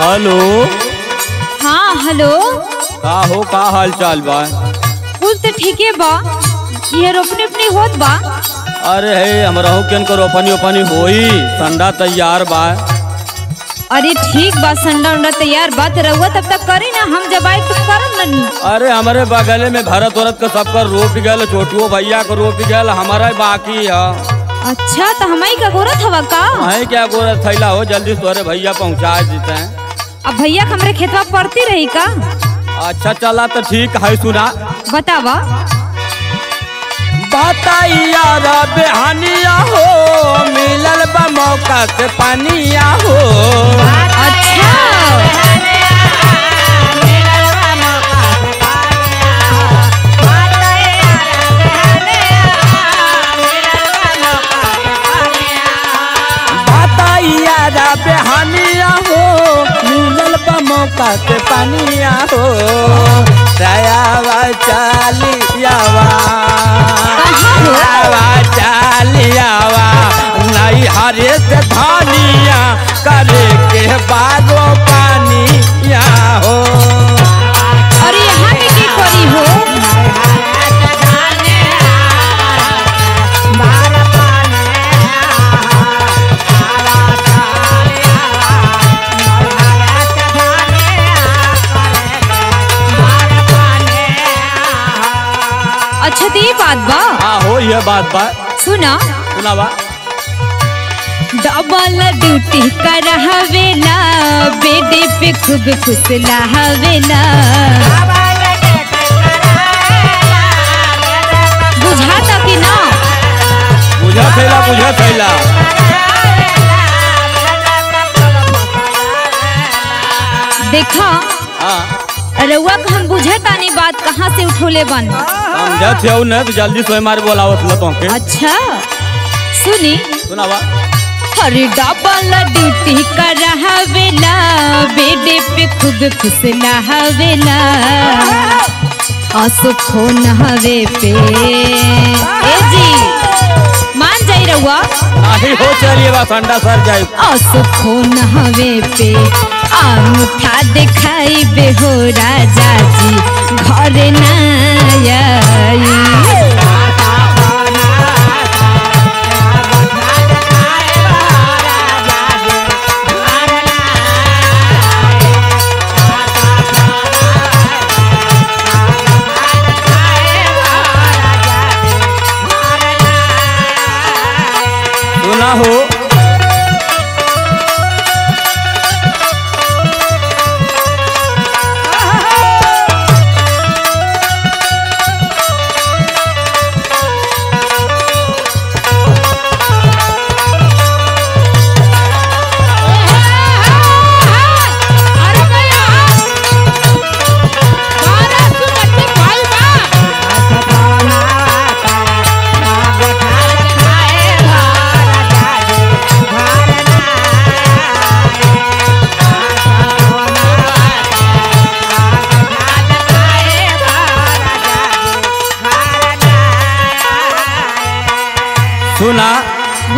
Hello. हाँ hello. का हो का हाल चाल बा? कुल तो ठीके बा। ये रोपनी अपनी होत बा। अरे हे हमरहू केन को रोपनी ओपनी होई? संडा तैयार बा। अरे ठीक बा संडा उंडा तैयार बा। तो रहुआ तब तक करी ना हम जब आए तो करम न अरे हमारे बगल में भरत औरत का सबका रोप गल छोटुओ भैया को रोप गल हमारा बाकी है। अच्छा तो हमारी का गोरत हवा का? वहीं क्या गोरत थैला हो जल्दी तोरे भैया पहुँचा देते हैं। अब भैया हमारे खेतवा पड़ती रही का? अच्छा चला तो ठीक है सुना। बतावा। बताइया रा बेहानिया हो मिलल बा मौका से पानिया हो। अच्छा। चालियावा दयावा चालियावा से धानिया करे हाँ ये बात बा। सुना। सुनावा डबल ड्यूटी कर हवेला बेडे पे खूब फुसला हवेला बुझाता कि ना? बुझा थैला बुझा थैला देखा? हाँ। रउआ का हम बुझे तानी बात कहाँ से उठोले बन? समझा थे न तो जल्दी सोए मार बोलावत ल तोके अच्छा सुनी? सुनावा अरे डबल ड्यूटी कर हवेला बेडे पे खूब खुश हवेला आँसू फ़ोन हवे पे। हो ठंडा सर जाए। असुखो नहवे हवे पे, अंगूठा दिखाई बे हो राजा जी, घर ना आई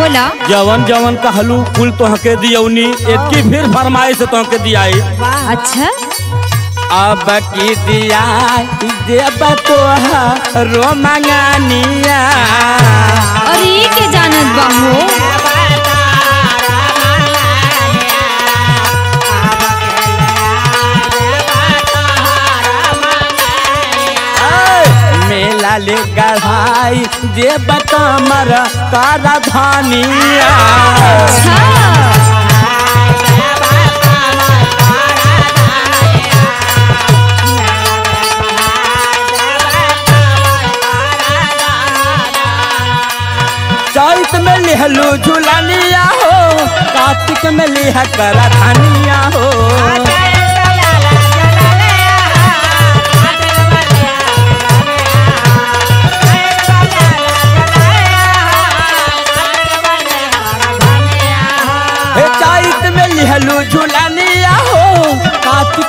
बोला जवन जवन कहलू कुल तोहके दियौनी। एक की फिर फरमाइश से तोहके दियाई। अच्छा। अब की दिया देब तोहरो मंगानिया। और ये के जानत बाहो। ऐ, मेला ले गढ़ाई देब कमर कारा धानिया। चैत में लिहलू झुलनिया हो कार्तिक में लिह कर धनिया हे।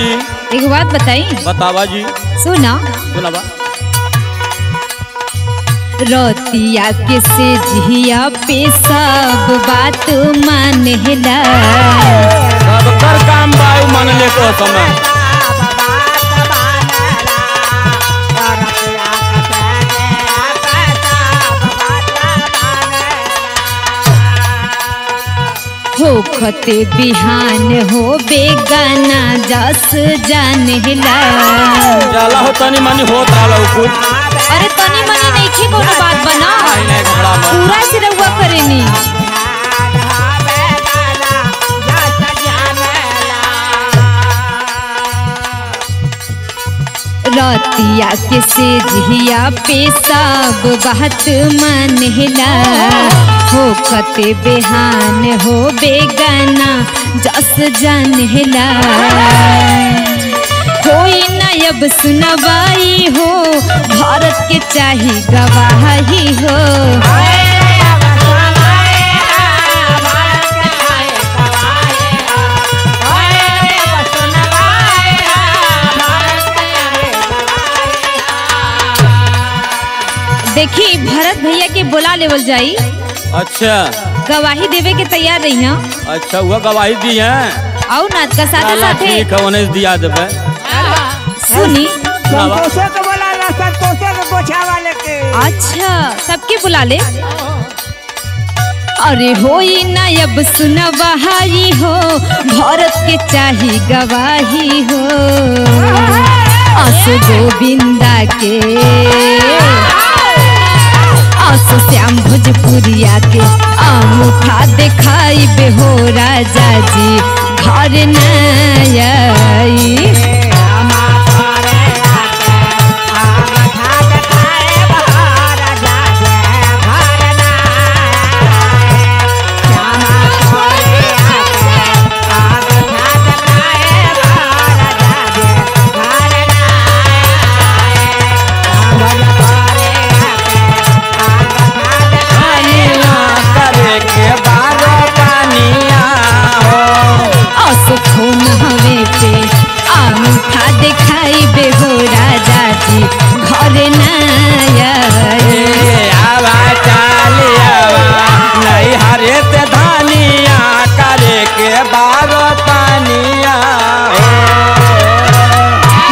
एक बात बताई। बतावा जी। सुना। सुनावा। रोतिया के से झिया पे सब बात मानेला सब कर काम बायु मान ले को समय। होखते बिहान हो बेगाना जस जानेला चला हो तनी मनी होत आलो कुछ अरे तनी मनी नहीं थी कोनो बात बना। पूरा से रहुआ करेनी रतिया के से झिया पे सब बात मानेला होखते बेहान हो बेगाना, जस जानेला कोई न अब सुनवाई हो, भारत के चाही गवाही हो। देखी, भरत भैया के बोला लेवल जाई। अच्छा। गवाही देवे के तैयार रही हैं? अच्छा वह गवाही दी है। और नाथ का साथे साथे ठीक है उन्हें दिया देवे। सुनी। संतोषे के बोला ला संतोषे के गोछा वाले के अच्छा सबके बुला ले। अरे होई ना अब सुनवाही हो भारत के चाही गवाही हो। असु गोविंदा के। सास श्याम भोजपुरिया के अंगूठा दिखाई बेहो राजा जी। घर नई